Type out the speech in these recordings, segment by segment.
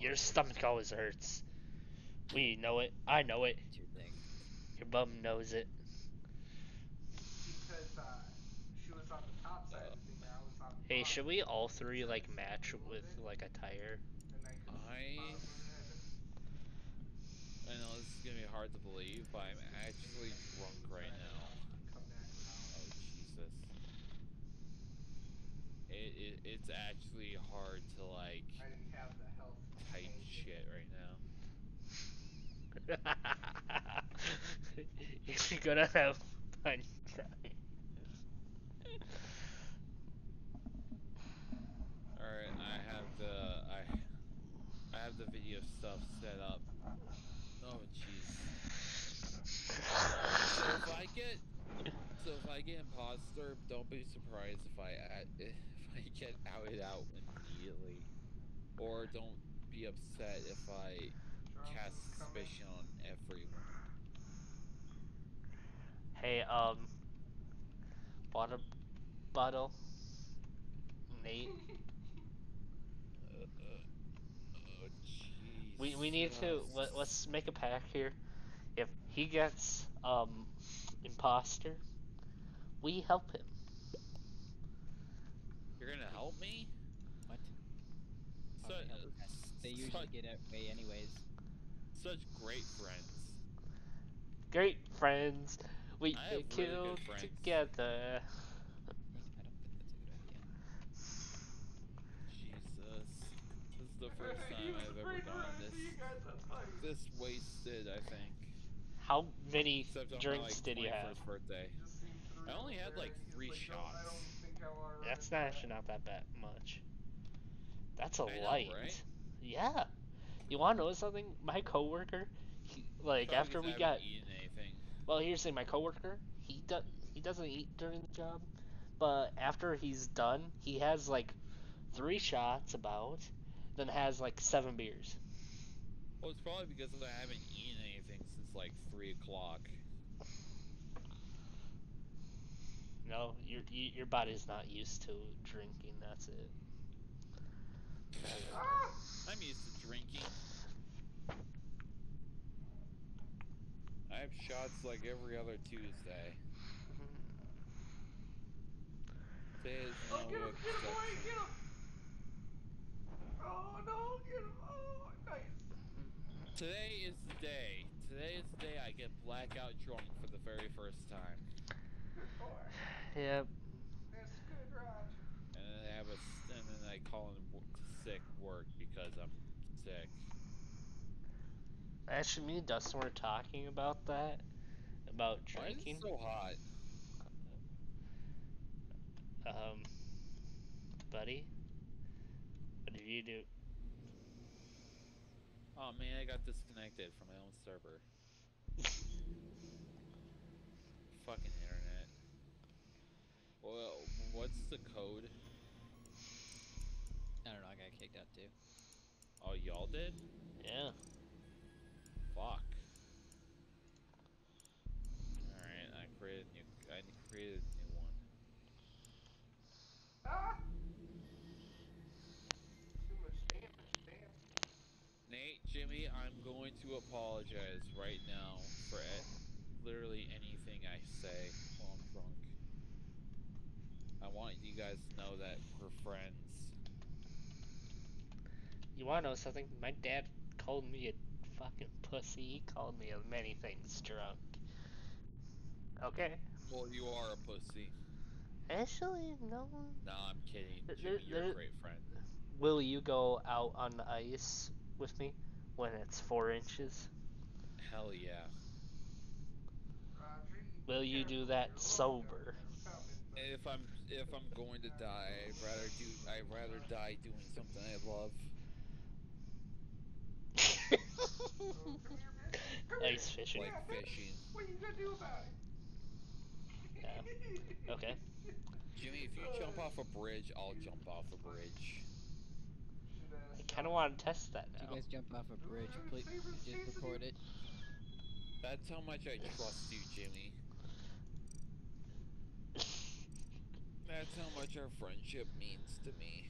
Your stomach always hurts. We know it. I know it. It's your thing. Your bum knows it. Because uh, she was on the top side of the thing, I was on the Hey, should we all three like match with like a tire? I I- bottom of it. I know this is gonna be hard to believe, but I'm actually drunk right now. Oh. Jesus. It, it it's actually hard to like I didn't have the health. to type change it. Shit right now. You're gonna have fun. Alright, I have the I I have the video stuff set up. Oh jeez. So if I get so if I get imposter, don't be surprised if I if I get outed out immediately. Or don't be upset if I Drums cast is coming. suspicion on everyone. hey, um, water bottle, Nate. Uh, uh, oh jeez. We we need to let, let's make a pact here. If he gets um imposter, we help him. You're gonna help me? What? So, they help us. They such- usually get away anyways. Such great friends. Great friends, we I have really get good killed friends. together. I don't think that's a good idea. Jesus. This is the first time I've ever afraid to done this. into you guys, that's why he- This wasted, I think. How many Except on my drinks like, did you have? birthday. he just I only had, like, three like, shots." don't think I wanna run That's not actually not that bad much. That's a I know, light. right? Yeah. You want to know something? My coworker, he, like Probably after we got well, here's the thing. My coworker, he does he doesn't eat during the job, but after he's done, he has like three shots about, then has like seven beers. Well, it's probably because I haven't eaten anything since like three o'clock. No, your your body's not used to drinking. That's it. I'm used to drinking. I have shots like every other Tuesday. Today is Oh, get him, get him away, get him! Oh no, get him! Oh, nice. Today is the day. Today is the day I get blackout drunk for the very first time. Good boy. Yep. That's good, Raj. And then I have a, s- and then I call in w- sick work because I'm sick. Actually, me and Dustin were talking about that, about drinking. Why is it so hot? Um, buddy, what did you do? Oh man, I got disconnected from my own server. Fucking internet. Well, what's the code? I don't know. I got kicked out too. Oh, y'all did? Yeah. Fuck. Alright, I created a new. I created a new one. Ah! Too much damage, damn. Nate, Jimmy, I'm going to apologize right now for literally anything I say while I'm drunk. I want you guys to know that we're friends. You wanna know something? My dad called me a fucking pussy. He called me a many things drunk. Okay. Well, you are a pussy. Actually, no. No, I'm kidding. There- Jimmy, you're a great friend. Will you go out on the ice with me when it's four inches? Hell yeah. Will you do that sober? logo's coming, but- If I'm if I'm going to die, I'd rather do I'd rather die doing something I love. Oh, come here, bitch. Come Ice here. fishing. Like Yeah, fishing. What are you gonna do about it? Yeah. Okay. Jimmy, if you jump off a bridge, I'll jump off a bridge. I kind of want to test that If now. you guys jump off a bridge, please just record it. That's how much I trust you, Jimmy. That's how much our friendship means to me.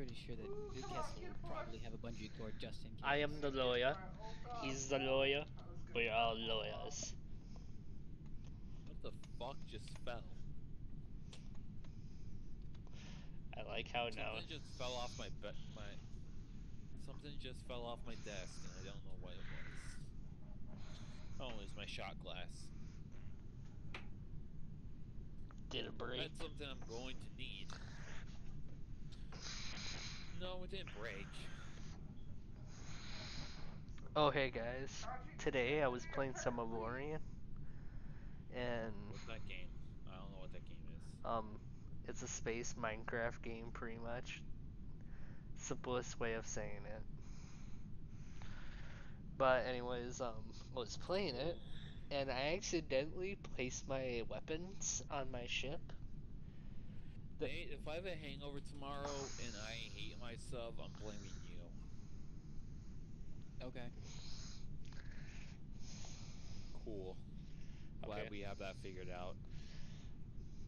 Pretty sure that Newcastle will probably have a bungee cord just in case. I am the lawyer. He's the lawyer. We're all lawyers. What the fuck just fell? I like how now. Something just fell off my be- my. Something just fell off my desk, and I don't know what it was. Oh, it's my shot glass. Did it break. That's something I'm going to need. No, it didn't break. Oh hey guys. Today I was playing some Avorion. And What's that game? I don't know what that game is. um it's a space Minecraft game pretty much. Simplest way of saying it. But anyways, um I was playing it and I accidentally placed my weapons on my ship. The- Nate, if I have a hangover tomorrow and I hate myself, I'm blaming you. Okay. Cool. Glad Okay. we have that figured out.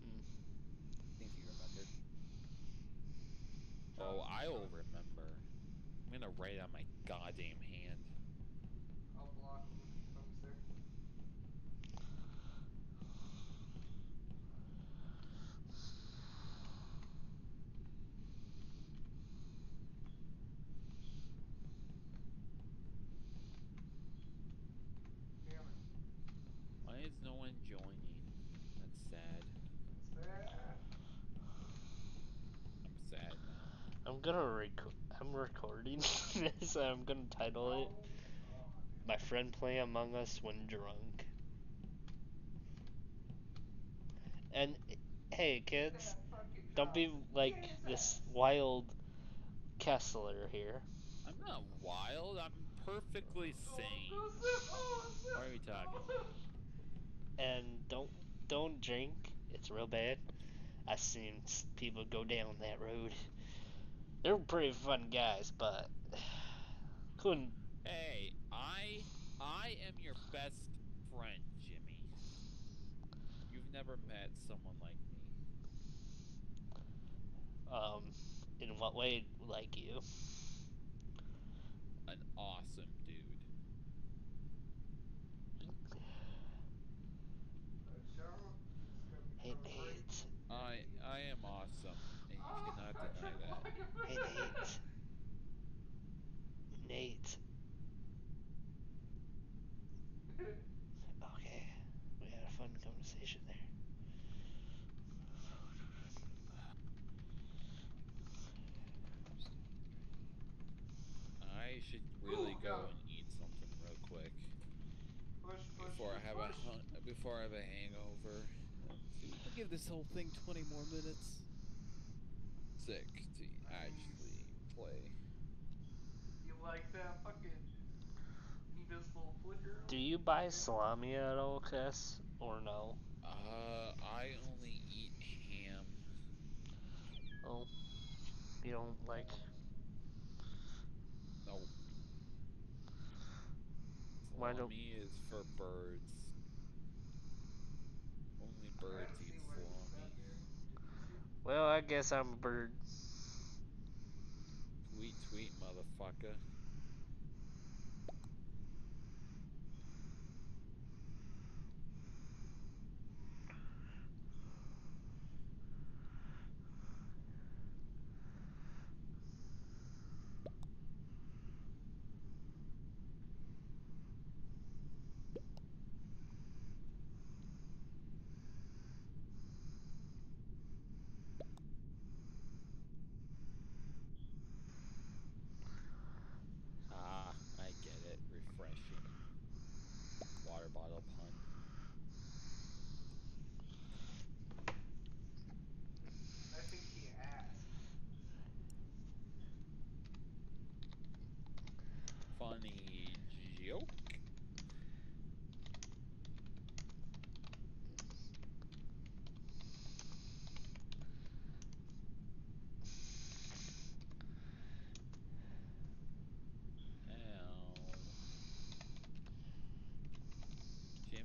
I think you remembered. Oh, I will remember. I'm gonna write it on my goddamn hand. I'll block him when he comes there. Damn it. Why is no one joining? That's sad. It's. I'm sad. I'm gonna rec- I'm recording this and I'm gonna title it My friend play Among Us when drunk. And hey kids, don't be like this wild Kessler here. I'm not wild. I'm perfectly sane. What are we talking about? And don't don't drink. It's real bad. I've seen people go down that road. They're pretty fun guys, but couldn't. Hey, I I am your best friend, Jimmy. You've never met someone like me. Um, in what way like you? An awesome dude. Hey Nate. I I am awesome, and you cannot ah, deny that. Hey Nate. Nate. Okay, we had a fun conversation there. I should really Ooh, go yeah. and eat something real quick Push, push, before I have a push. hun- before I have a hangover. I'll give this whole thing 20 more minutes. Sick to actually play. You like that fucking invisible flicker? Do you buy salami at all, Kess, or no? Uh, I only eat ham. Oh, you don't like. No. Why don't- Salami is for birds. Only birds eat salami. Well, I guess I'm a bird. Tweet, tweet, motherfucker. Ah, I get it. Refreshing. Water bottle pun. I think he asked. Funny joke. Ow.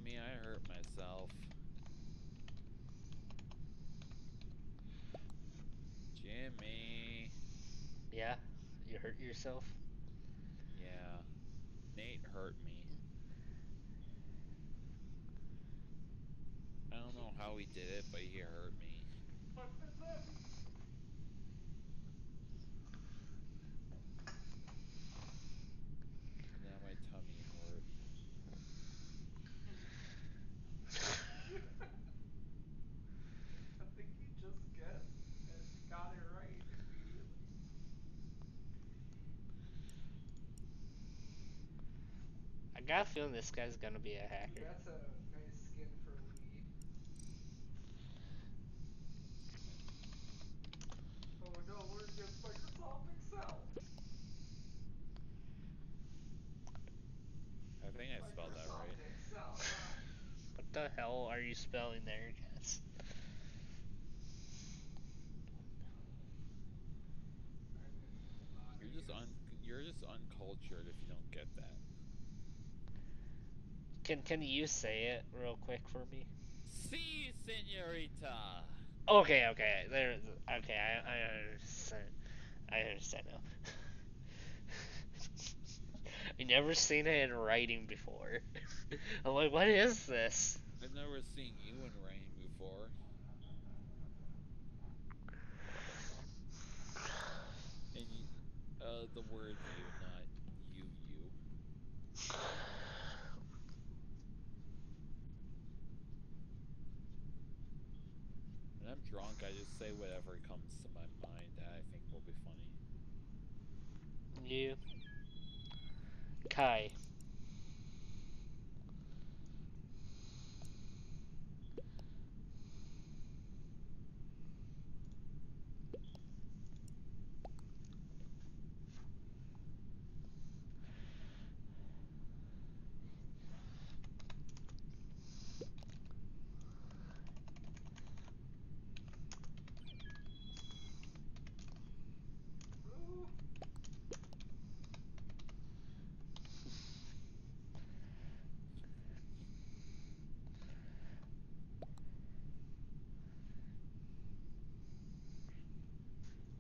Jimmy, I hurt myself. Jimmy. Yeah? You hurt yourself? Yeah. Nate hurt me. I don't know how he did it, but he hurt me. What does that mean? And now my tummy hurt. I think you just guessed and got it right immediately. I got a feeling this guy's gonna be a hacker. That's a nice skin for Lee. Oh no, we're against Microsoft Excel. I think I spelled that Microsoft right. Excel. What the hell are you spelling there, guys? You're just un you're just uncultured if you don't get that. Can can you say it real quick for me? Si, senorita. Okay, okay, there. Okay, I, I understand. I understand now. I never seen it in writing before. I'm like, what is this? I've never seen you in writing before. And you, uh, the word you, not you, you. When I'm drunk, I just say whatever comes to my mind that I think will be funny. You. Kai. Ooh.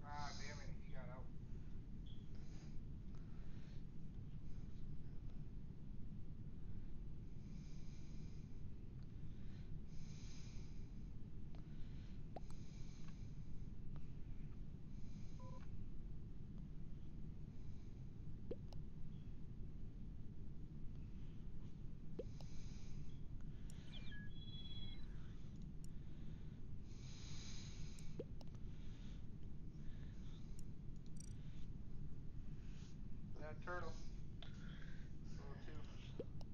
Ah, damn it, he got out. That turtle.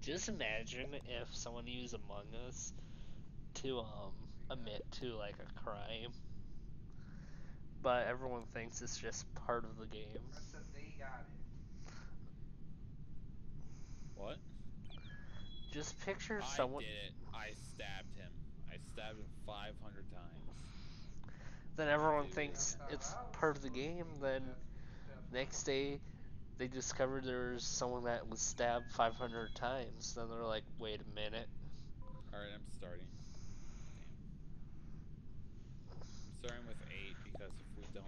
Just imagine if someone used Among Us to um admit to like a crime, but everyone thinks it's just part of the game. They got it. What? Just picture I someone. did it. I stabbed him. I stabbed him 500 times. Then everyone Dude, thinks it's part of the game. Then next day, they discovered there was someone that was stabbed 500 times. Then they're like, wait a minute. Alright, I'm starting. Damn. I'm starting with 8 because if we don't,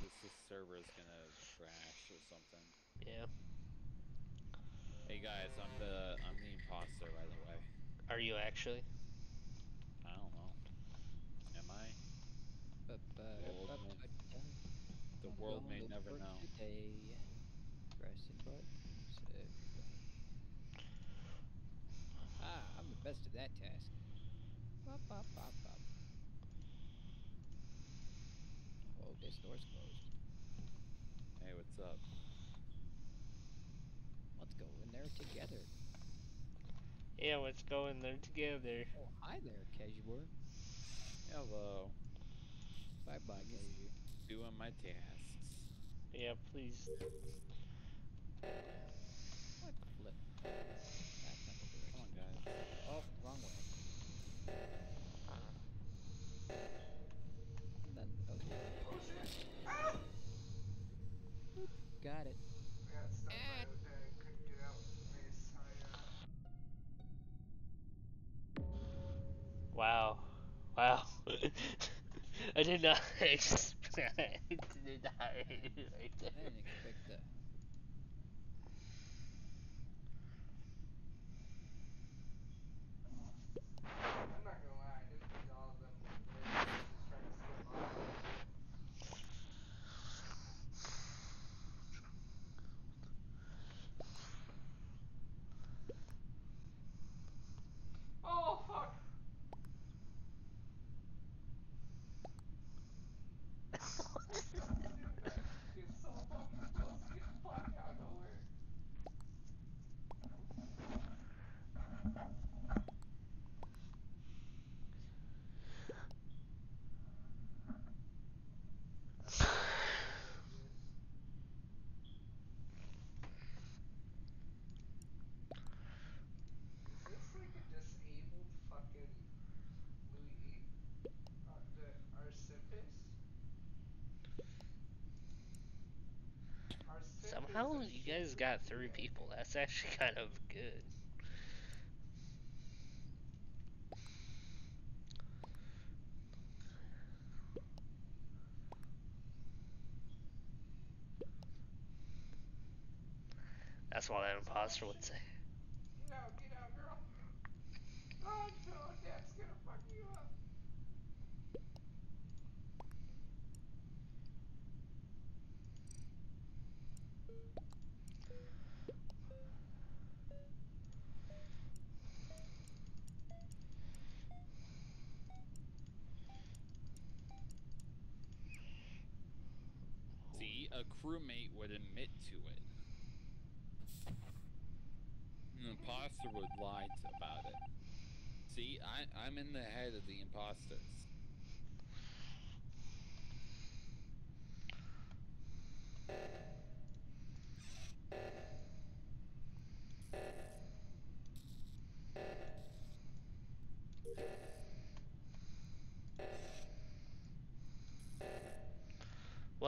this, this server is gonna crash or something. Yeah. Hey guys, I'm the I'm the imposter by the way. Are you actually? I don't know. Am I? World may- The world may never know. Today. Pressing buttons everywhere. Ah, I'm the best of that task. Bop, bop, bop, bop. Oh, this door's closed. Hey, what's up? Let's go in there together. Yeah, let's go in there together. Oh, hi there, Casual. Hello. Bye bye, Casual. Doing my tasks. Yeah, please. What flip? I did not expect I didn't expect that. I'm not gonna lie, I didn't beat all of them. I was just trying to skip off. Oh fuck! He's so fucking close to getting fucked out of nowhere. Is this like a disabled fucking Louis? Uh, the Arsimpis? And you guys got three people. That's actually kind of good. That's what that imposter would say. Out, get out, girl. Oh no, gonna fuck you up. See, a crewmate would admit to it. An imposter would lie about it. See, I, I'm in the head of the imposters.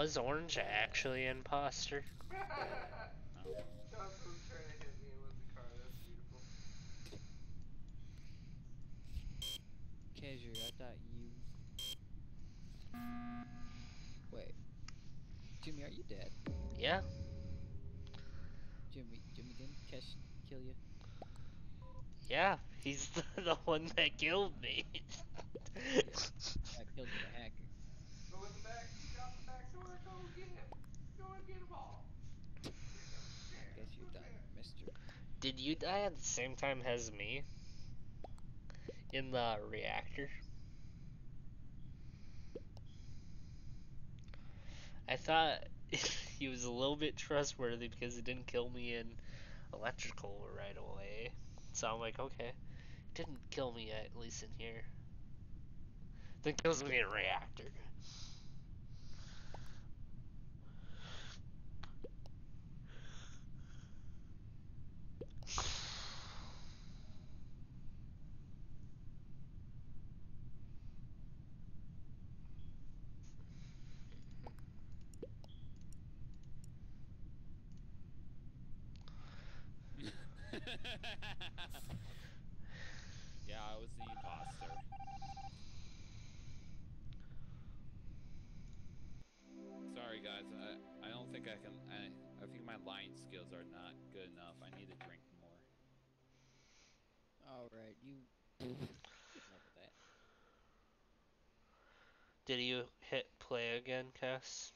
Was Orange actually an imposter? Johnson was trying to hit me with the car. That's beautiful. Casual, I thought you. Wait. Jimmy, are you dead? Yeah. Jimmy, Jimmy didn't Cash kill you? Yeah. He's the, the one that killed me. I killed the hacker. You mystery. Did you die at the same time as me? In the reactor? I thought he was a little bit trustworthy because he didn't kill me in electrical right away. So I'm like, okay. Didn't kill me at least in here. Then kills me in reactor. Did you hit play again, Cass?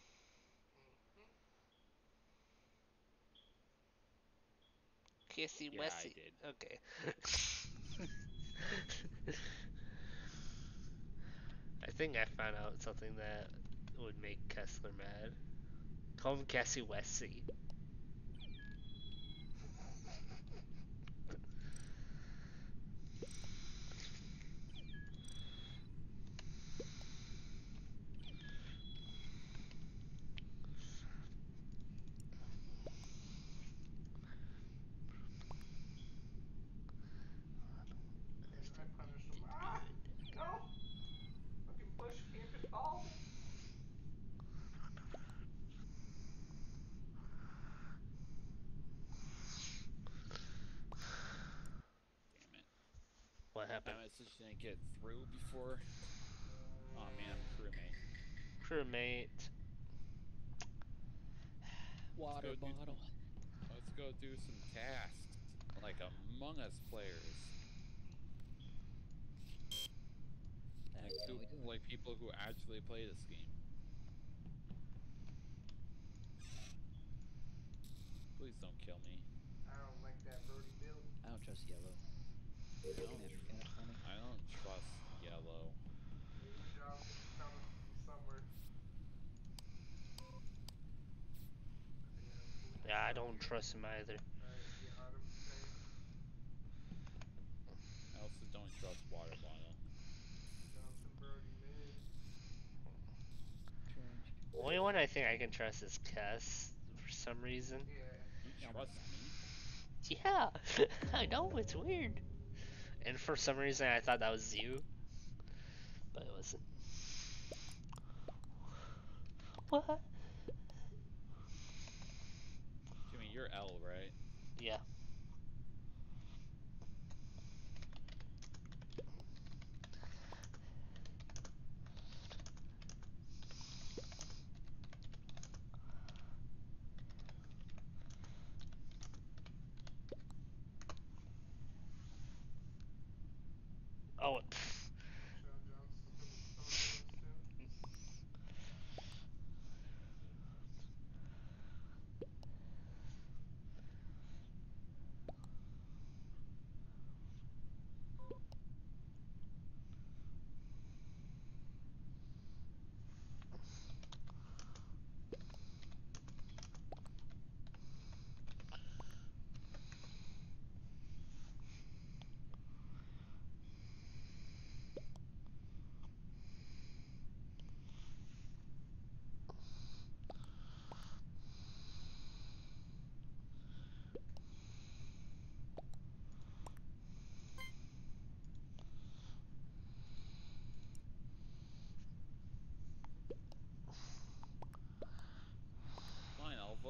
Kissy Yeah, I Wessy. did. Okay. I think I found out something that would make Kessler mad. Call him Cassie Wessy. I punished him. Ah! No! Fucking bush camping ball. Damn it. What My happened? message didn't get through before. Oh man, I'm crewmate. crewmate. Water go do- bottle. Let's go do some tasks like Among Us players, like, That's who, how we do it. like people who actually play this game. Please don't kill me. I don't like that birdie build. I don't trust yellow. I don't, That's kinda funny. I don't trust yellow. Maybe John's coming from somewhere. Yeah, I don't trust him either. Alright, get on him. Okay. I also don't trust water bottle. Johnson birdie mid. Strange. The only one I think I can trust is Kess for some reason. Yeah. You trust me? Yeah, I know it's weird. And for some reason, I thought that was you, but it wasn't. What? Jimmy, you're L, right? Yeah.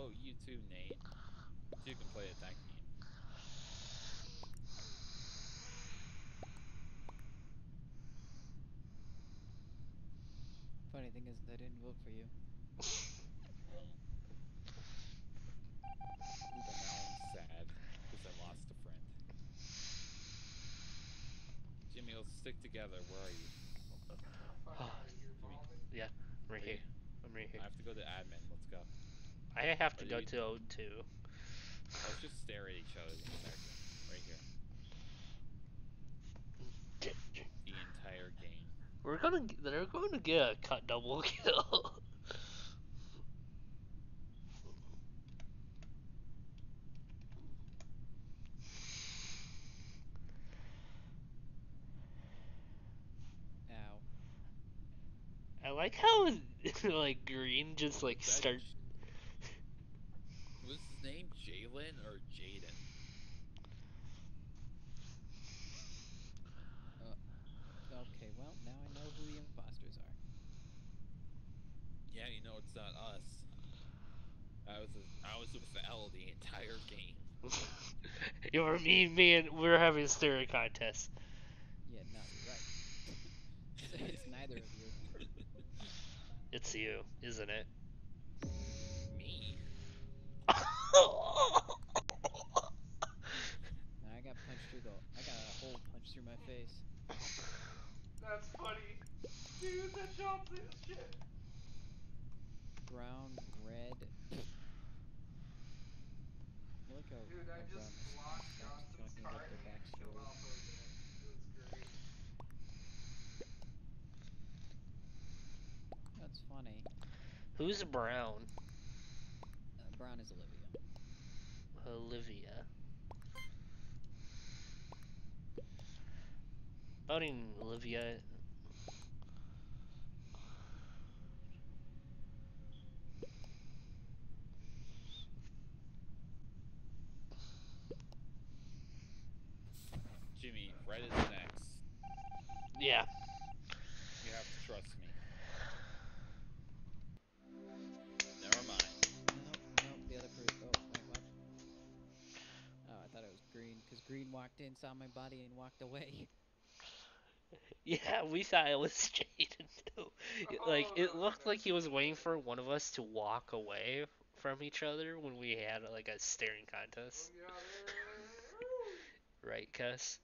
Fine, you too, Nate. So you can play a tag team. Funny thing is, I didn't vote for you. But now I'm sad because I lost a friend. Jimmy, let's stick together. Where are you? Fuck, Ah, are you bombing? I'm right here. I'm right here. I have to go to admin. Let's go. I have to go to O2. Let's just stare at each other the entire game. Right here. The entire game. We're gonna. They're going to get a cut double kill. Ow. I like how like green just like That start. J- Was his name Jalen or Jaden? Okay, well, now I know who the imposters are. Yeah, you know it's not us. I was I was the entire game. you were me, me, and we are having a staring contest. Yeah, no, you're right. it's neither of you. It's you, isn't it? Me? Now I got punched through the. I got a hole punched through my face. That's funny. Dude, that Johnson is shit. Brown, red. I like how Dude, I just brown is blocked Johnson's talking about and killed backstory. off Jose. It was great. That's funny. Who's Brown? Uh, brown is Olivia. Olivia. Voting Olivia. Jimmy, red is next. Yeah. You have to trust me. Never mind. Nope, nope, the other person. Oh, wait, what? Oh, I thought it was green, because green walked in, saw my body, and walked away. Yeah, we thought it was Jaden too. like Oh, it looked like he was waiting for one of us to walk away from each other when we had like a staring contest, oh, right, Cuss?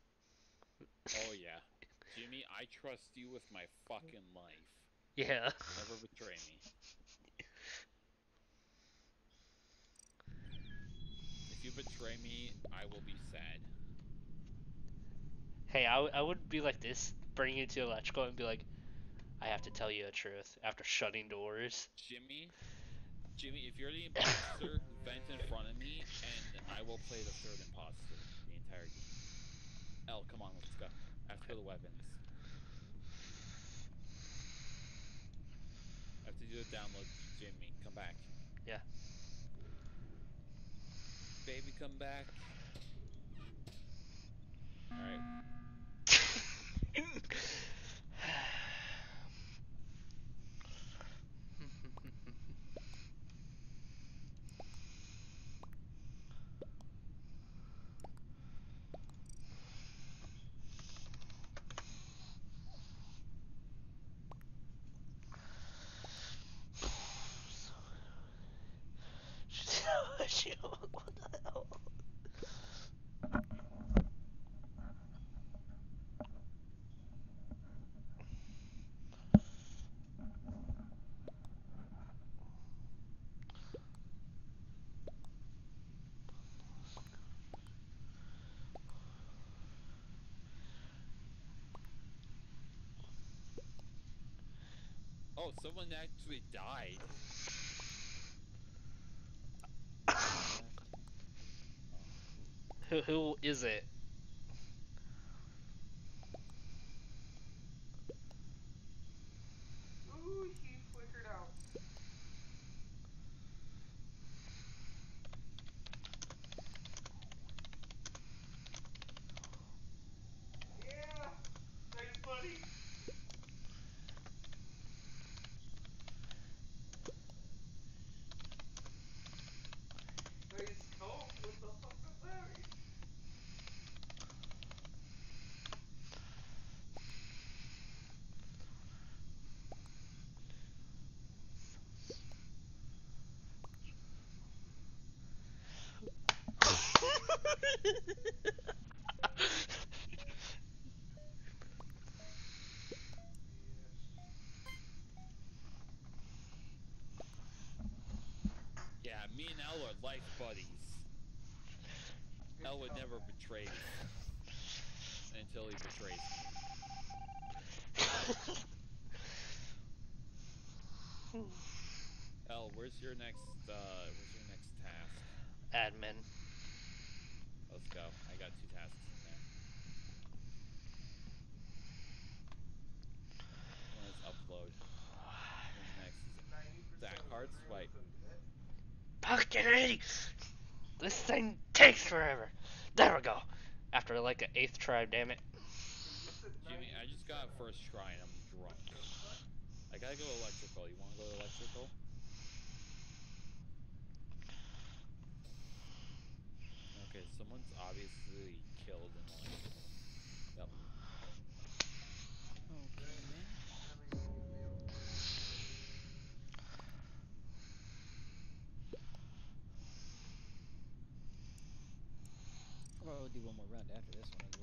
Oh yeah, Jimmy, I trust you with my fucking life. Yeah. Never betray me. If you betray me, I will be sad. Hey, I, w- I would be like this, bring you to electrical and be like, I have to tell you the truth after shutting doors. Jimmy, Jimmy, if you're the imposter, vent in front of me, and I will play the third imposter the entire game. L, come on, let's go. After the weapons. I have to do a download. Jimmy, come back. Yeah. Baby, come back. Alright. What the hell? Oh, someone actually died. Who who is it? Ooh, he flickered out. Yeah, nice buddy. Nice coat. What the fuck is that? Yeah, me and L are life buddies. Good L would never betray me. Until he betrays me. L, where's your next, uh, where's your next task? Admin. Let's go. I got two tasks in there. One is upload. And the next is 90% Zach of the Hard swipe. is in bed. Fucking ready! This thing takes forever. There we go. After like an eighth try, damn it. Jimmy, I just got first try and I'm drunk. I gotta go electrical. You wanna go electrical? Okay, someone's obviously killed in like. Yep. Okay, man. Having a meal. I'll do one more round after this one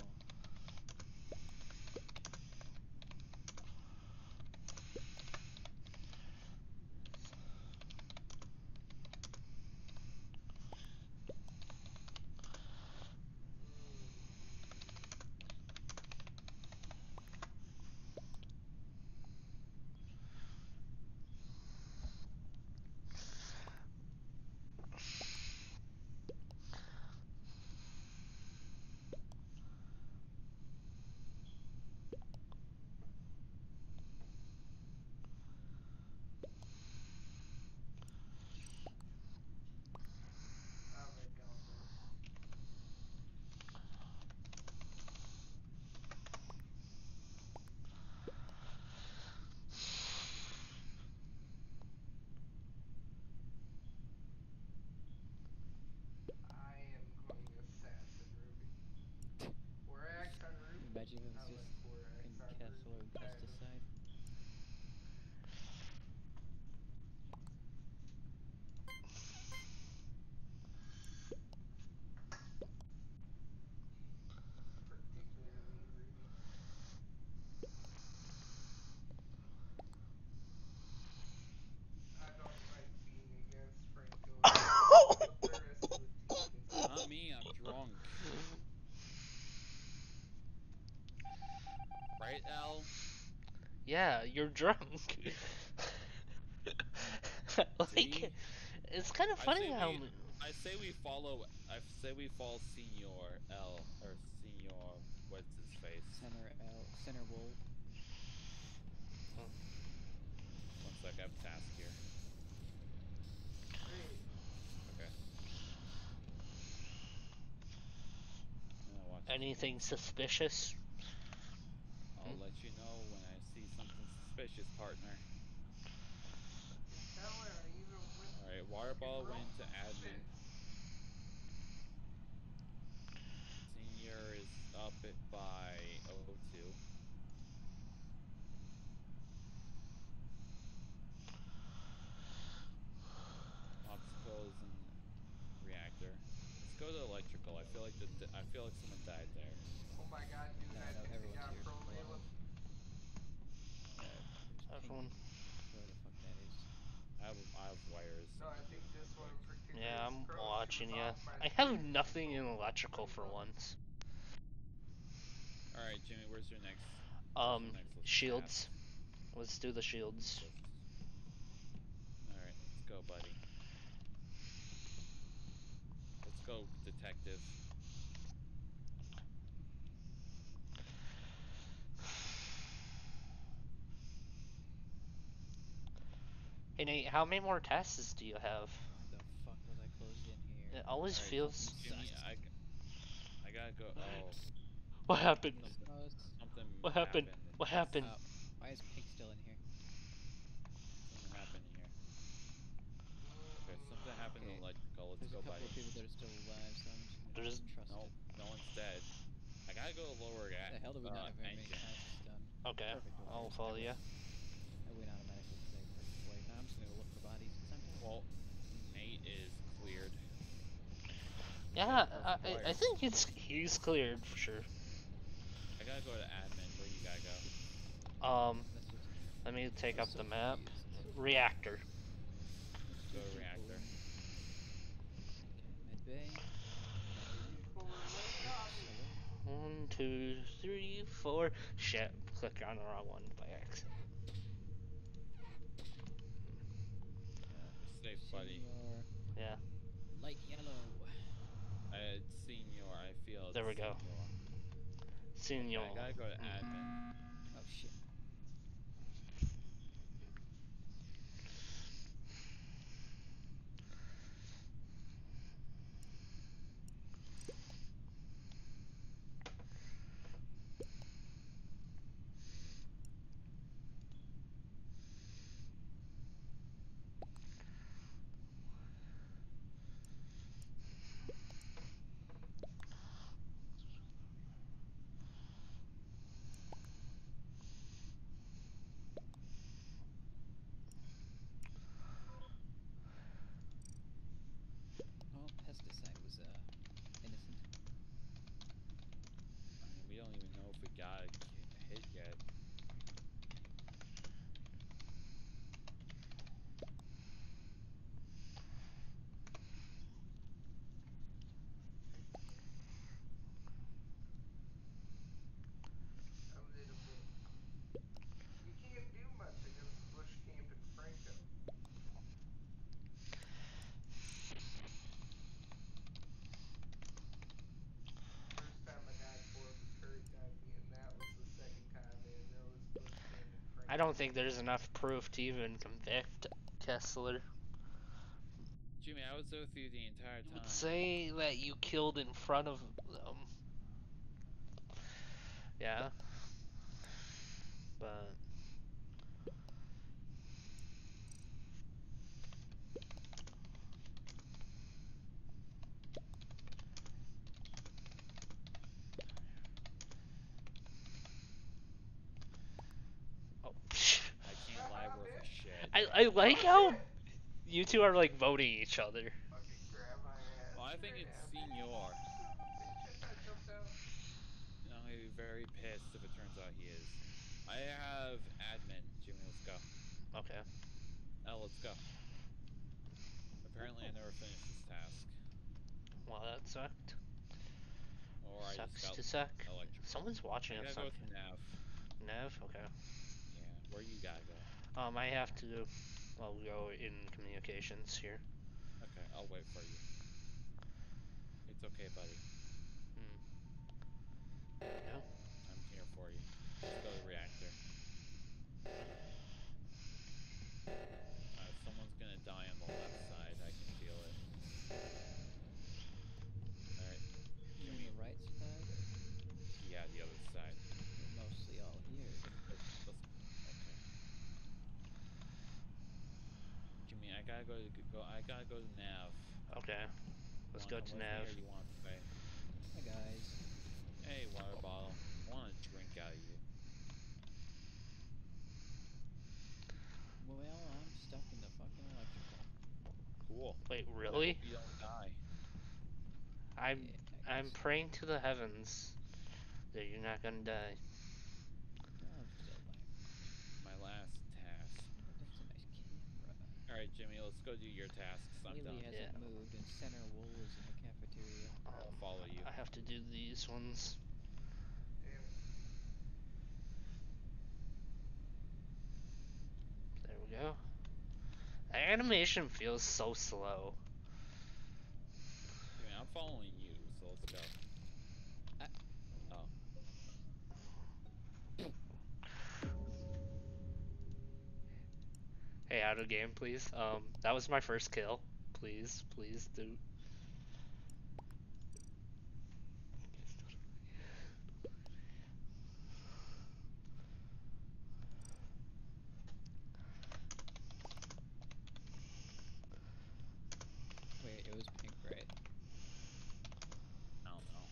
Yeah, you're drunk. like, See? it's kind of funny say how. we- m- I say we follow. I say we follow Senior L or Senior. What's his face? Center L, center wool. One sec. I have a task here. Okay. Anything suspicious? I'll let you know when I see something suspicious, partner. I even went to admin. Senior is up it by 02. Obstacles and reactor. Let's go to electrical. I feel like the I feel like someone died there. Oh my god, dude, No, I no, think we everyone's got here. pro Hold on. Layla. Uh, there's Everyone. ping. Where the fuck that is? I have I have wires. No, I think this one. Yeah, I'm watching was ya. off my I have nothing in electrical for once. All right, Jimmy. Where's your next? Um, next shields. tasks? Let's do the shields. All right, let's go, buddy. Let's go, detective. Hey Nate, how many more tests do you have? The fuck was I closed in here? It always All right, feels. Jimmy, I, g- I gotta go. Oh, What happened? Closed. something. What happened? in What happened? Oh, why is pink still in here? Something happened here. Okay, something happened in Okay, electrical. Let's There's go, a couple buddy. of people that are still alive, so I'm just gonna There's- trust No, no one's dead. I gotta go lower What at the hell do we uh, not have very many tasks done? Okay, Perfect. I'll follow you. Yeah, I, I- I think it's he's cleared for sure. I gotta go to admin. Where you gotta go? Um, let me take up the map. confused. Reactor. Go to reactor. Okay, med bay. People were laying off. One, two, three, four. Shit, click on the wrong one by accident. Safe, buddy. senior, Yeah. Light yellow. Uh, senior. I feel. There we go. Senior. Senior. I gotta go to admin. Oh shit. Oh, pesticide was uh innocent. I mean, we we got a hit yet. A little bit. You can't do much against Bush Camp and Franco. First time I died for him, Kurt died me, and that was the second time, and there was Bush Camp and Franco. I don't think there's enough proof to even convict Kessler. Jimmy, I was with you the entire time. would say that you killed in front of them. Yeah. But oh, I can't lie worth a shit. I I like how you two are like voting each other. Fucking grab my ass. Well, I think it's senior. And I'm gonna be very pissed if it turns out he is. I have admin. Jimmy, let's go. Okay. Elle, let's go. Apparently, I never finished this task. Well, that sucked. Or I Sucks just to suck. electric. Someone's watching us gotta on go with Nav. Nev. Okay. Yeah. Where you gotta go? Um, I have to. I'll go in communications here. Okay, I'll wait for you. It's okay, buddy. Hmm. Yeah. I'm here for you. Let's go to gotta go to go. I gotta go to Nav. Okay. Let's go to Nav. Or you want to stay? Hi guys. Hey, water bottle. I want a drink out of you. Well, I'm stuck in the fucking electrical. Cool. Wait, I really? hope you don't die. I'm Yeah, I I'm guess. praying to the heavens that you're not gonna die. No, I'm still alive. My last task. Oh, that's a nice camera. Alright, Jimmy, let's go do your tasks. I'm Haley done. hasn't Yeah. moved, and Center Wool is in the cafeteria. I'll follow you. I have to do these ones. There we go. The animation feels so slow. Jimmy, I'm following you, so let's go. Hey, out of game, please. Um, that was my first kill. Please, please do. Wait, it was pink, right? I don't know.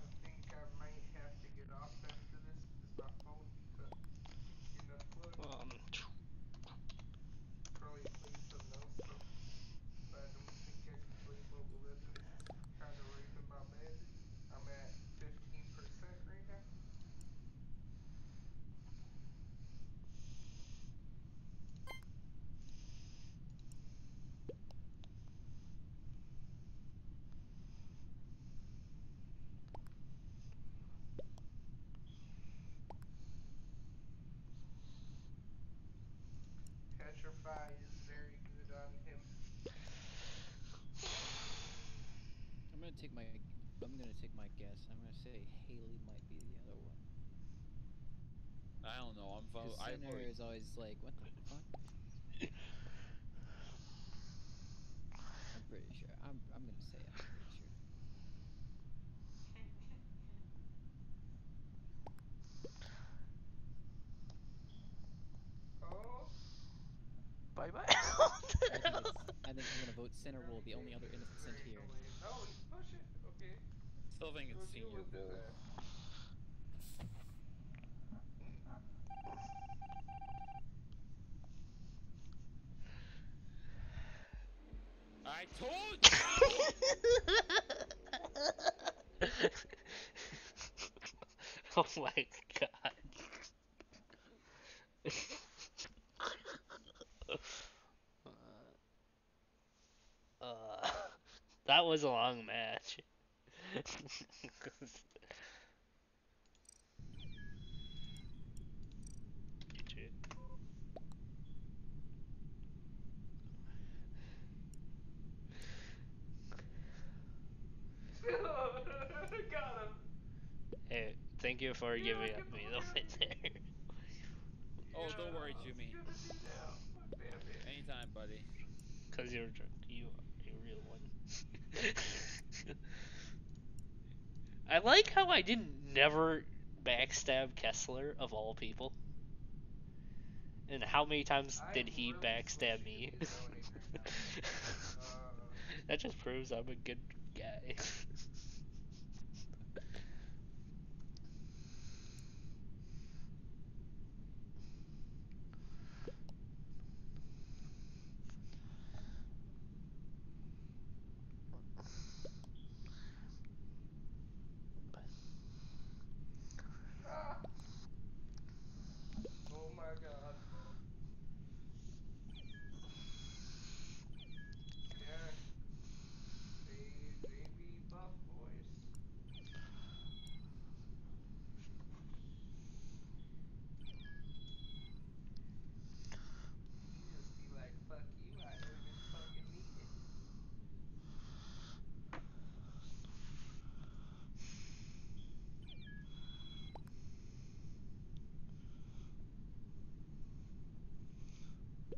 I think I might have to get off after this because my phone got in a flood. Um, Probably play some else, so but I don't think I can play Mobile Legends. Kind of raping my bed. I'm at 15% right now. Petrify is very good on him. I'm gonna take my. I'm gonna take my guess. I'm gonna say Haley might be the other one. I don't know. I'm Because voting. I Center voted. is always like, what the fuck? I'm pretty sure. I'm. I'm gonna say I'm pretty sure. Oh, bye bye. I think, I think I'm gonna vote Center Wool, the only other innocent here. No, he's pushing. Okay. Still think it's senior with it bull. then. I told you. oh my god. uh, that was a long match. Shit. Got him. Hey, thank you for giving give me the win there. Oh, don't worry, Jimmy. I was gonna do that. My bad, man. Anytime, buddy. Cause you're drunk. You are a real one. I like how I didn't never backstab Kessler of all people. And how many times I'm did he backstab me? the zoning right now. That just proves I'm a good guy. ah. Oh my god.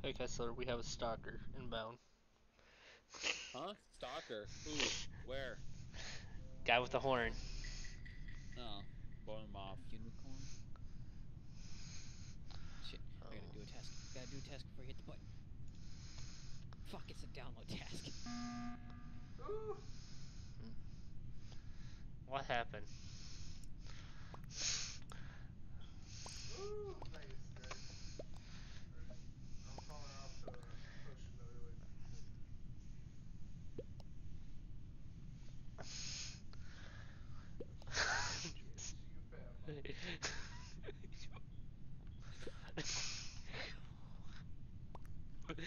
Like I said, we have a stalker inbound. Huh? Stalker. Who? Where? Guy with the horn. Oh, blow him off. Unicorn. Shit, I gotta Oh. do a task. Gotta do a task before I hit the button. Fuck, it's a download task. Ooh. What happened? Ooh, nice, guys. Alright, I'm calling off the push notification. Yes, you fat mother-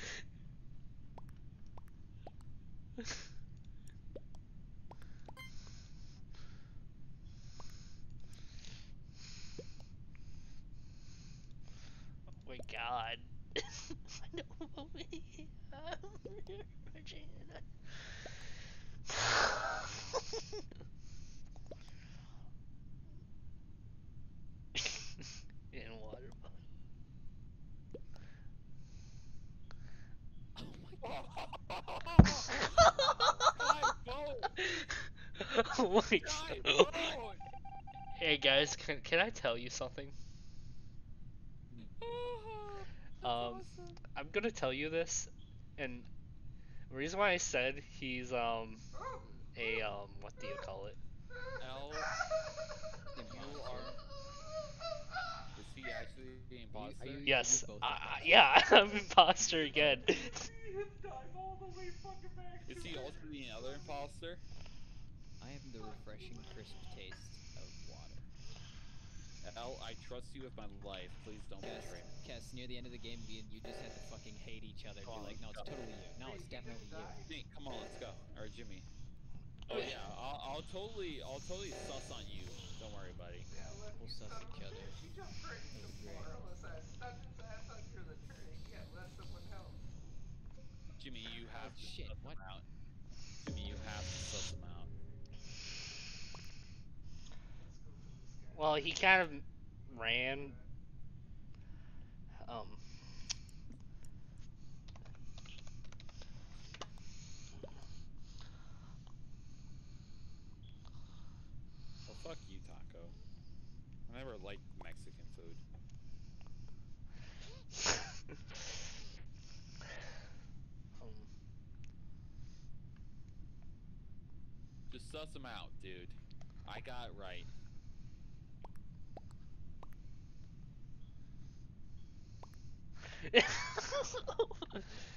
Oh my god. I know about me. Regina. In water. Oh my God, oh my God! Hey guys, can, can I tell you something? That's Um, awesome. I'm gonna tell you this, and the reason why I said he's um a um what do you call it? L, you are. Is he actually the imposter? you- Yes, uh, yeah, I'm imposter again. See him dive all the way fucking back Is to he me. also the other imposter? I have the refreshing, crisp taste of water. L, I trust you with my life. Please don't Cass, betray me. Cass, near the end of the game, me and you just had to fucking hate each other. Come Be like, no, it's go. totally you. No, it's definitely you. die? Nate, come on, let's go. Or Jimmy. Oh yeah, I'll, I'll totally, I'll totally sus on you. Don't worry, buddy. Yeah, let We'll me suss son each other. bitch. He jumped straight into That'd be great. I stunned his ass under the turret. Yeah, let someone help. Jimmy, you have oh, to shit, suss what? him out. Jimmy, you have to suss him out. Let's go for this guy. Well, he kind of ran. Um. Well, fuck you, Taco. I never liked Mexican food. um, Just suss him out, dude. I got it right. See, I am, I am a master at this game when I'm drunk.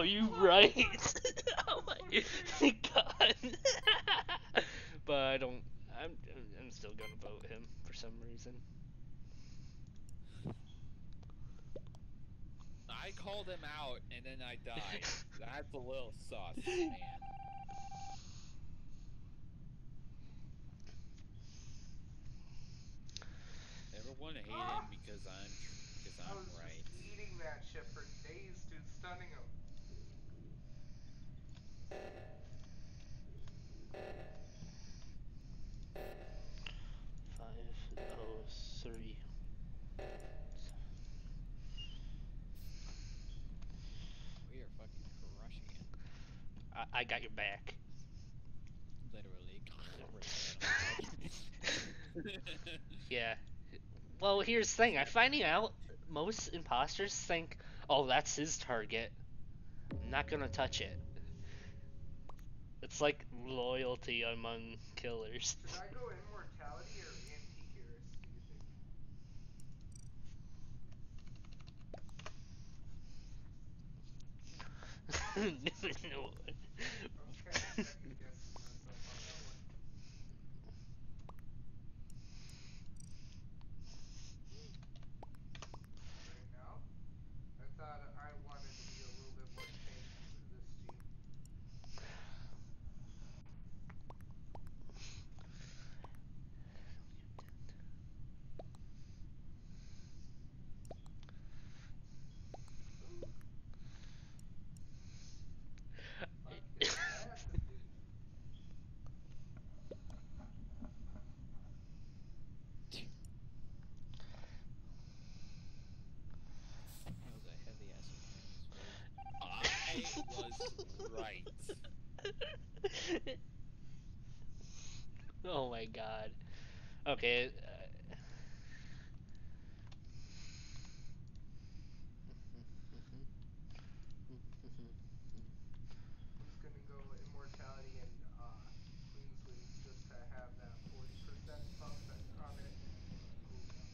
Oh, you right. oh my god. but I don't. I'm. I'm still gonna vote him for some reason. I called him out and then I died. That's a little sus, man. Everyone hate him because I'm because I I'm was right. just eating that shit for days, dude, stunning him. Five oh three. We are fucking crushing it. Oh, I, I got your back. Literally. Yeah. Well, here's the thing. I'm finding out most imposters think, oh, that's his target. I'm not gonna touch it. It's like loyalty among killers. Should I go immortality or anti-heroes, do you think? no. I was kinda second guessing myself on that one. Right now? I thought I wanted to be a was right. oh my god. Okay. uh, Who's gonna go immortality and uh clean sweep just to have that forty percent buff that on it cooldown?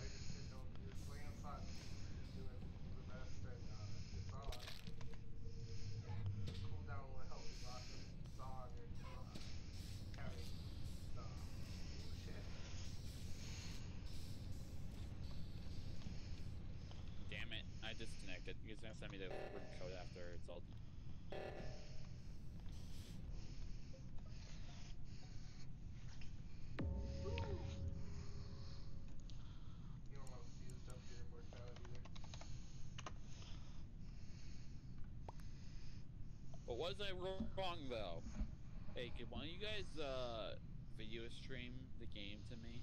I just didn't know if your Lancelot seems to be doing the best and uh it's on. Cooldown will help you lock up Zog and uh having the shit. Damn it, I disconnected. You guys gonna send me the room code after it's all. But was I wrong though? Hey, could one of you guys uh video stream the game to me?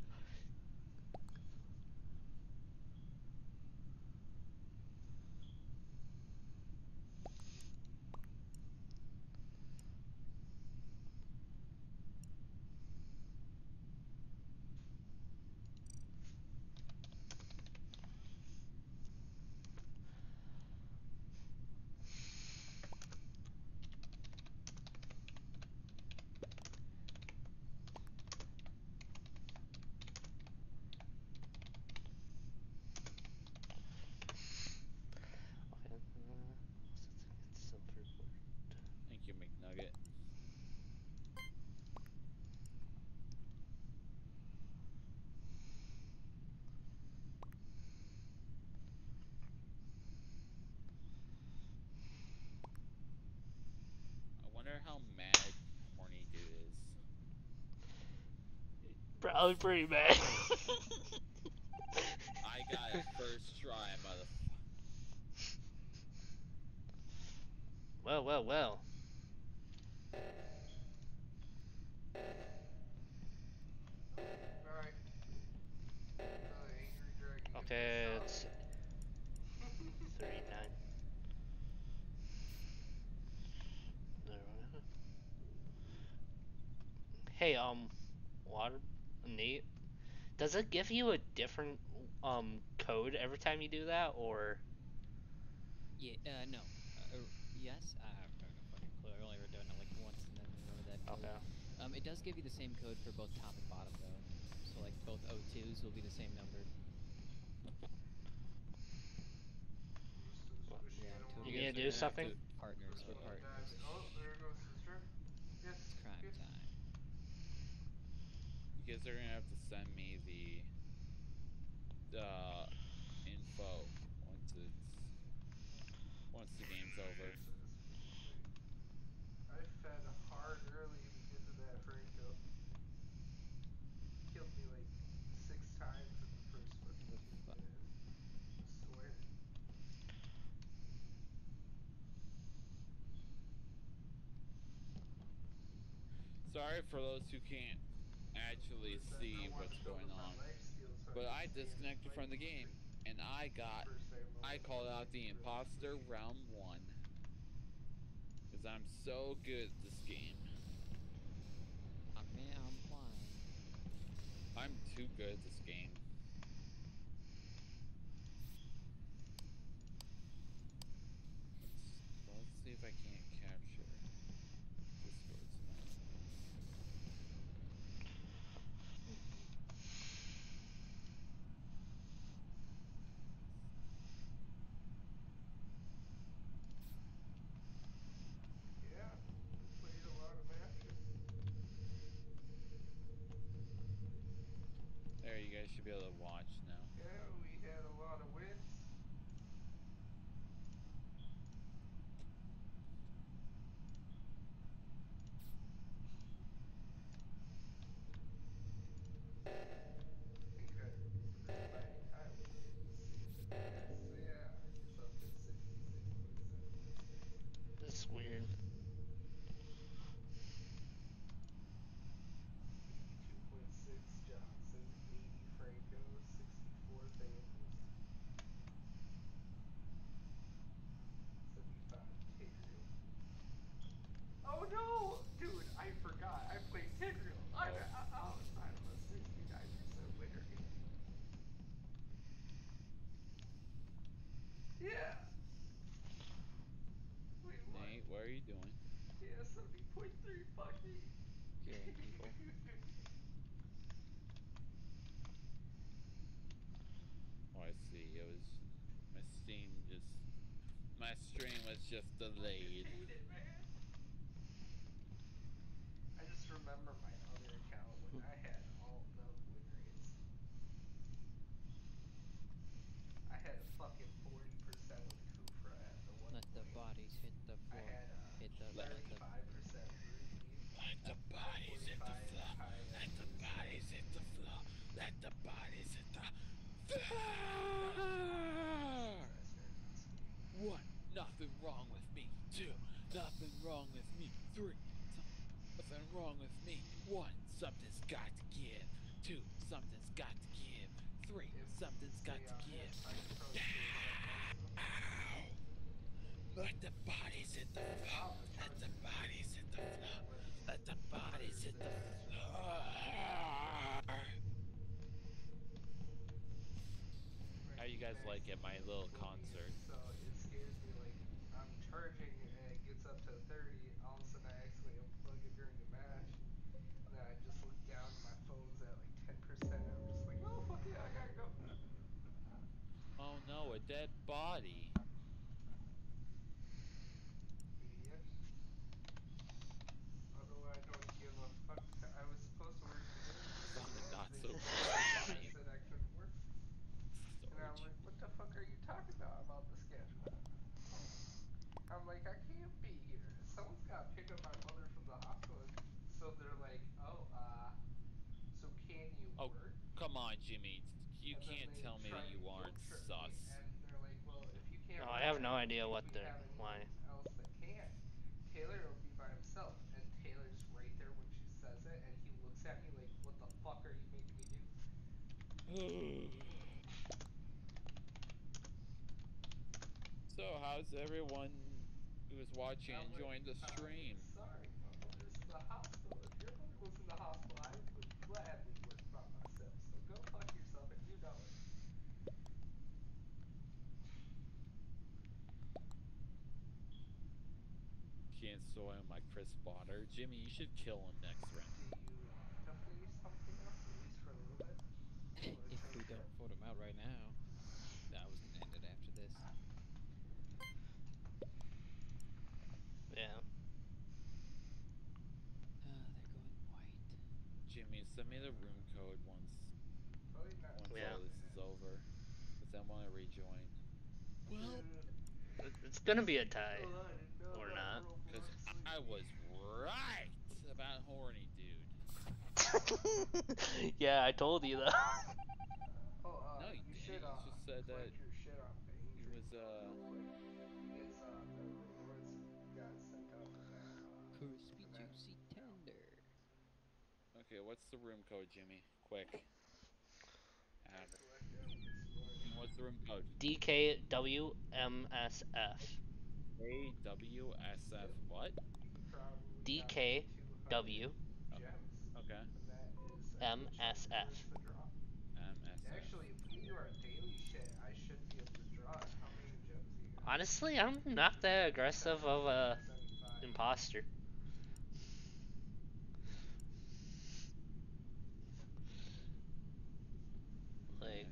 Probably pretty bad. I got it first try, motherfucker. Well, well, well. Alright. Another angry dragon. gets Okay, pissed it's off. 39. Hey, um, water, Nate, does it give you a different um code every time you do that, or Yeah, uh, no. Uh, yes? I have no fucking clue. I only ever done it like once and then remember that code. okay? Um, it does give you the same code for both top and bottom though. So like both O2s will be the same number. Yeah, I don't totally. wanna You get gonna do something? Partners, we're Oh, partners. God. Oh, there goes sister. Yes. It's crime yes. time. Guys are gonna have to send me the uh info once it's once the game's over. I fed hard early because of that Franco. Killed me like six times in the first two. I swear. Sorry for those who can't actually see what's going on. life steal so But I can stay in disconnected from the game and I got first day of I called out the imposter round one. Cause I'm so good at this game. I mean, I'm flying. I'm too good at this game. Let's, let's see if I can't capture Discord tonight. Yeah, we played a lot of matches. There, you guys should be able to watch. Yeah, we had a lot of wins. I think I remember time was 66. Yeah, it's up to 66. That's weird. scaring people. Oh, I see. It was my Steam just my stream was just delayed. Hate it, man. I just remember my other account when I had all the win rates. I had a fucking forty percent with Khufra at the one Let the point. bodies hit the I floor. had uh, hit the let the thirty-five percent Ruby. Let the bodies hit the 45 floor. high Let the end. bodies hit the floor. Let the bodies hit the floor. One, nothing wrong with me. Two, nothing wrong with me. Three, nothing wrong with me. One, something's got to give. Two, something's got to give. Three, something's got to give. Ow! Let the bodies hit the floor. Let the bodies hit the floor. Let the bodies hit the floor. How you guys like at my little concert? So it scares me like I'm charging and it gets up to 30. All of a sudden I accidentally unplug it during the match. And then I just look down and my phone's at like 10%. I'm just like, oh fuck it, I gotta go. Oh no, a dead body. Yep. Although I don't give a fuck. I was supposed to work today. Not so just close to I dying. said I couldn't work. And I'm like, what the fuck are you talking about about the schedule? I'm like, I can't be here. Someone's got to pick up my mother from the hospital. So they're like, oh, uh, so can you Oh, work? Come on, Jimmy. You And can't tell me that you aren't sus. Me, and they're like, well, if you can't No, I have no idea what we they're- why. else that can. Taylor will be by himself, and Taylor's right there when she says it, and he looks at me like, what the fuck are you making me do? so, how's everyone who's watching I'm enjoying the stream? sorry, my mother's in the hospital. If your mother was in the hospital, I would gladly work by myself. So go fuck yourself, and you know it. Can't soil my Chris Potter. Jimmy, you should kill him next round. Do you want to play something else, at least for a little bit? Or if we don't it? vote him out right now. I was gonna end it after this. Yeah. Ah, they're going white. Jimmy, send me the room code once once Yeah. all this is over. Cause I want to rejoin. Well, It's gonna be a tie. Hold on, no, Or not. Roblox cause League. I was right about horny dude. yeah, I told you though. Oh, uh, No, you you should You uh, just said that your shit on Bang he was, real uh, quick. Uh, the rewards got sent out from that. Crispy, juicy, tender. Okay, what's the room code, Jimmy? Quick. I Add. collected them this morning. What's the room code? DKWMSF. AWSF what? Probably got DK 200 W gems. Okay. MSF. Honestly, I'm not that aggressive of a 75. imposter. Like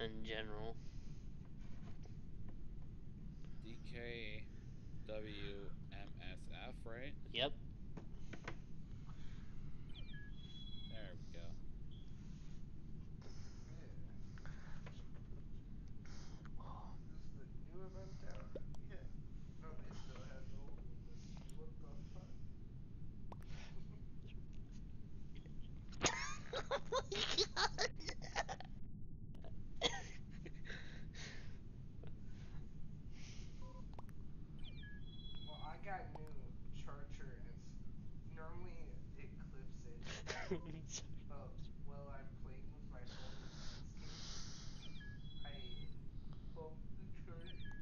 in general. DKWMSF, right? Yep. There we go. Is the new event out? Yeah. No, they still have the old one listed. What the fuck? Well, I got new charger and s- normally it clips in, but while I'm playing with my phone in Landscape, I bumped the charger.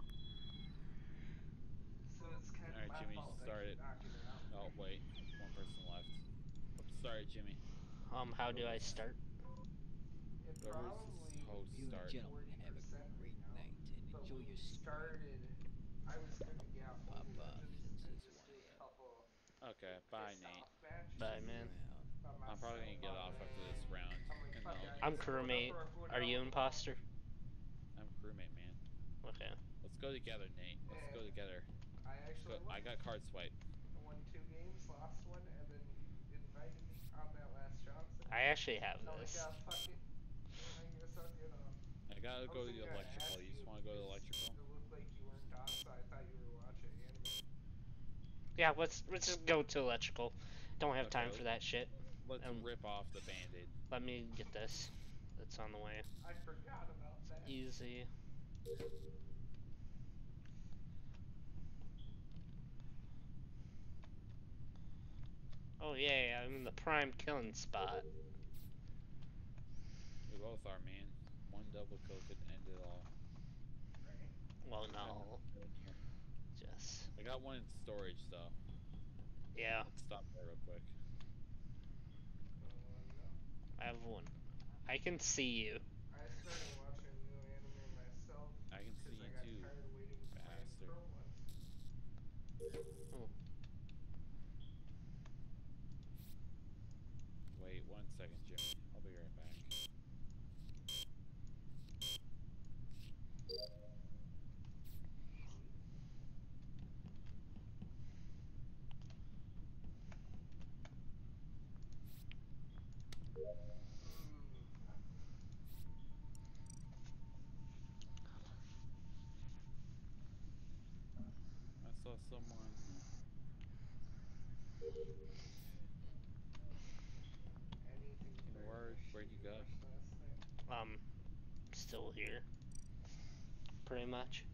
So it's kind of Alright, my Jimmy, fault I start keep it. knocking it out. Oh, wait. One person left. Oops, sorry, Jimmy. um, how do I start? It Whoever's host You start. gentlemen have a great night and enjoy your started, I was gonna get Pop Mobile off Legends since and it's just a couple Okay, bye, Nate. Bye, man. I'm probably gonna get off after this round. I'm like, I'll- it, I I'm just load up crewmate. Are you else. imposter? I'm crewmate, man. Okay. Let's go together, Nate. Let's go together. I actually go. I got card swipe. I won two games, lost one, and then you invited me on that last Johnson. I actually have this. fuck it. I guess I'll get on. I gotta go to the electrical. You just wanna go to the electrical? It looked like you weren't so I thought you were watching. Yeah, let's let's just go to electrical. Don't have time for that shit. Let's Um, rip off the band-aid. Let me get this. It's on the way. I forgot about that. Easy. Oh yeah, I'm in the prime killing spot. We both are, man. One double kill could end it all. Well, no, just I got one in storage though. yeah. Let's stop there real quick. I have one. I can see you. I started watching new anime myself I can see because you I got too. tired of waiting for my bastard. pro ones. Wait Jimmy. I'll be right back. I saw someone. Anything In better word, than where'd you shit go? watched last night. Um, still here. Pretty much.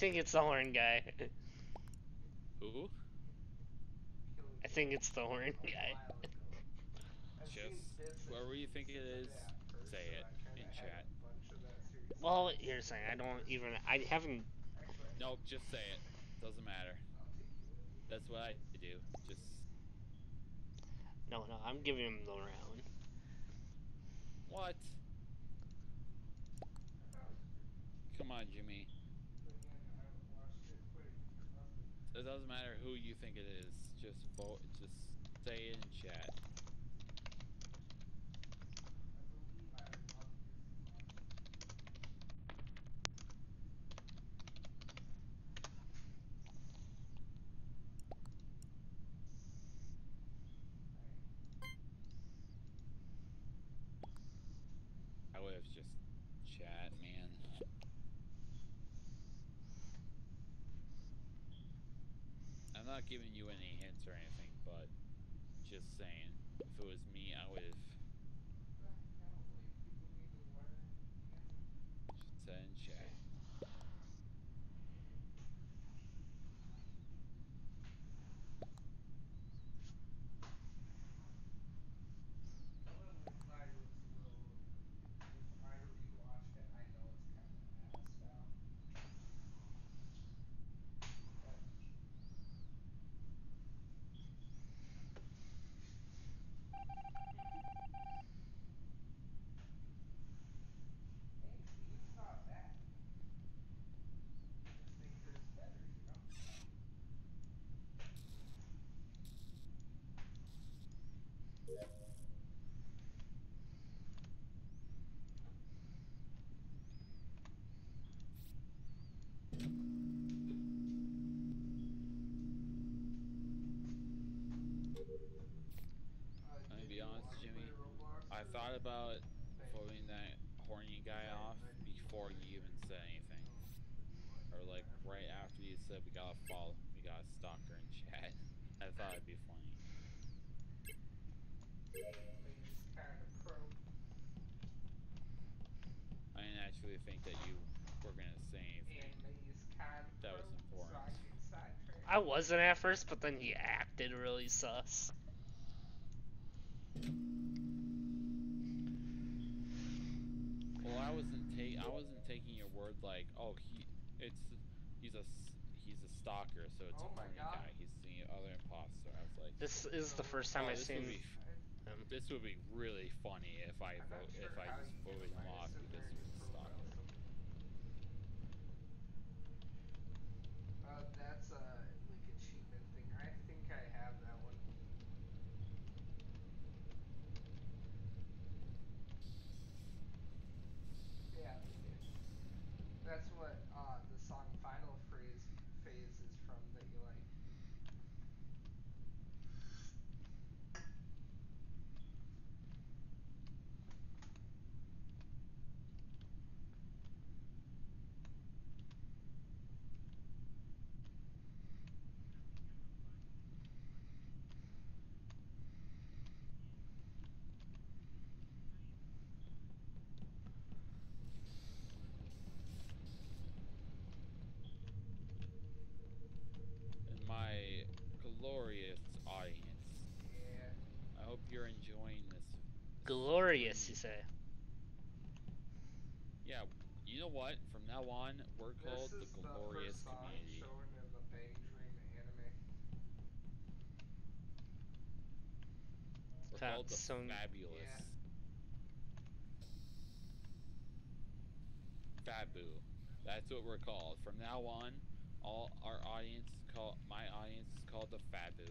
Think it's the horn guy. Who? I think it's the horn guy. while ago. I've Just bits whoever you think it pieces of is, that first, say it in chat. a bunch of that series. Well, here's the thing. I don't even. I haven't. Nope, just say it. Doesn't matter. I'll take you with me. That's what I do. Just No, no. I'm giving him the round. what? I thought it was good, Come on, Jimmy. but again, I haven't watched it quite It doesn't matter who you think it is. Just vote. Just it in chat. I would have just chat, man. I'm not giving you any hints or anything, but just saying. If it was me, I would have But, you know, like, people need to learn and said in chat. Ellen McFly looks a little. If I rewatched it, I know it's kind of assed out. But hey, Steve's not bad. I just think there's better, you know. Uh, Let me did be you honest, wanna Jimmy. play Roblox I or thought about voting that horny guy off before you even said anything. Or like right after you said we gotta follow, we got a stalker in chat. I thought it'd be funny. I didn't actually think that you were gonna say anything. That was important. I wasn't at first, but then he acted really sus. Well, I wasn't ta- I wasn't taking your word like, oh, he, it's, he's a, s- he's a stalker, so it's Oh a my God. guy. He's the other imposter. I was like, This is the first time oh, I've seen. would be, I, this would be really funny if I I'm vote, sure if I just you voted him off because there he in was a your profile stalker. some- Uh, that's a like achievement thing. I think I have that one. Yeah, we did. That's what uh the song "Final Phrase" phase is from that you like. And my glorious audience, Yeah. I hope you're enjoying this. Glorious, hmm. you say. Yeah, you know what? From now on, we're called this is the Glorious first song Community. shown in the Bang Dream anime. We're Fa- called the so- Fabulous. Yeah. Fabu. That's what we're called. From now on, all our audience call my audience is called the Fabu.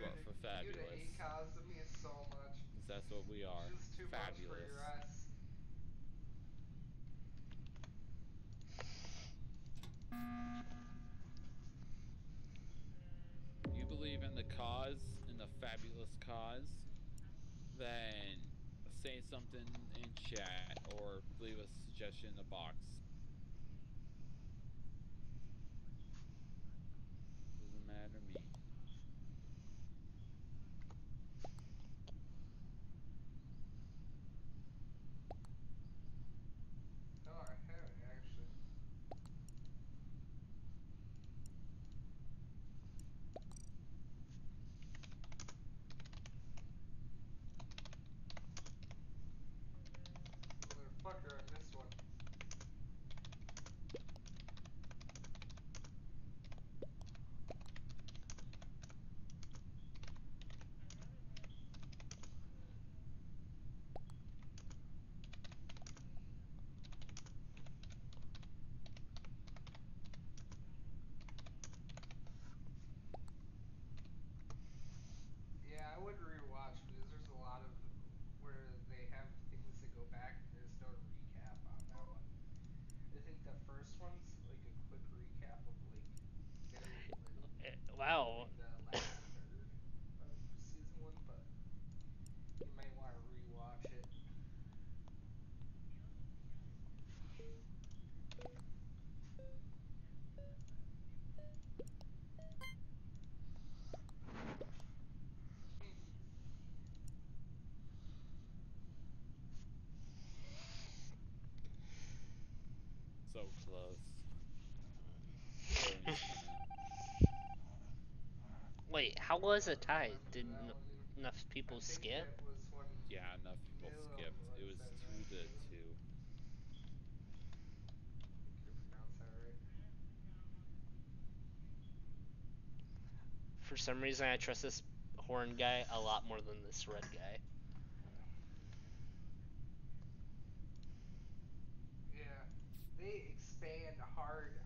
Short for you fabulous. hate Kazumi so much. that's what we are. Just too much for Fabulous. your eyes. you believe in the cause, in the fabulous cause, then say something in chat or leave a suggestion in the box. Doesn't matter to me. No, I haven't actually. Motherfucker, I missed one. Yeah, I would rewatch because there's a lot of where they have things that go back and there's no recap on that one. I think the first one's like a quick recap of like very little. Eh, Wow. Like the last third of season one, but you might want to rewatch it. So close. Wait, how was it tied? Did n- enough people skip? It was when yeah, enough people skipped. It was was two to two. I think you pronounced that right. For some reason, I trust this horn guy a lot more than this red guy. Yeah, they expand hard.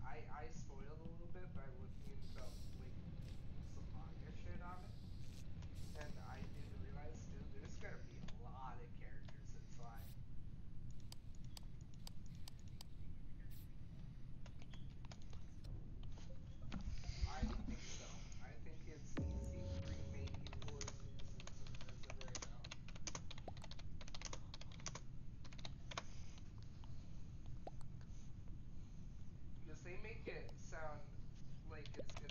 like it's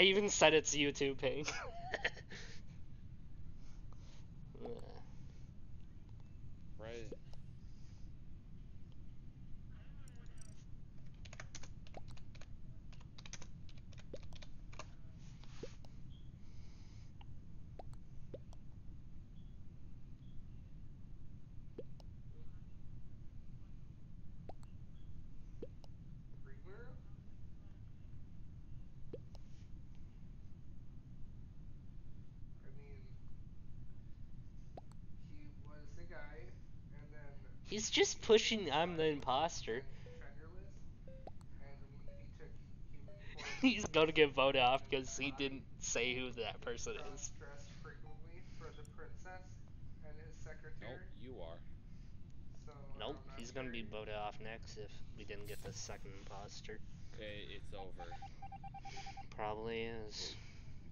I even said it's YouTube ping. Right. Reamer? I mean, he was the guy, and then He's just pushing I'm the imposter. Fenderless, and when he took human form, He's gonna get voted off because he didn't say who that person is. cross-dressed frequently for the princess and his secretary. Nope, you are. So Nope, he's gonna be voted off next if we didn't get the second imposter. Okay, it's over. Probably is.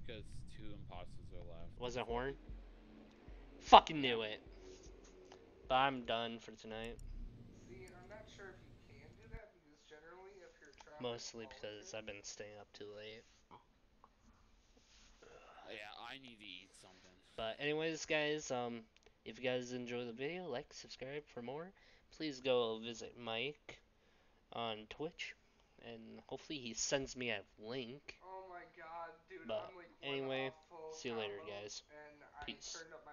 Because two imposters are left. Was it Horn? Fucking knew it. But I'm done for tonight. See, I'm not sure if you can do that because generally, if you're trapped, Mostly because I've been staying up too late. Yeah, I need to eat something. But anyways, guys, um, if you guys enjoy the video, like, subscribe for more. Please go visit Mike on Twitch, and hopefully he sends me a link. Oh my god, dude! But I'm like anyway, one off full see you later, guys. And I Peace. turned up my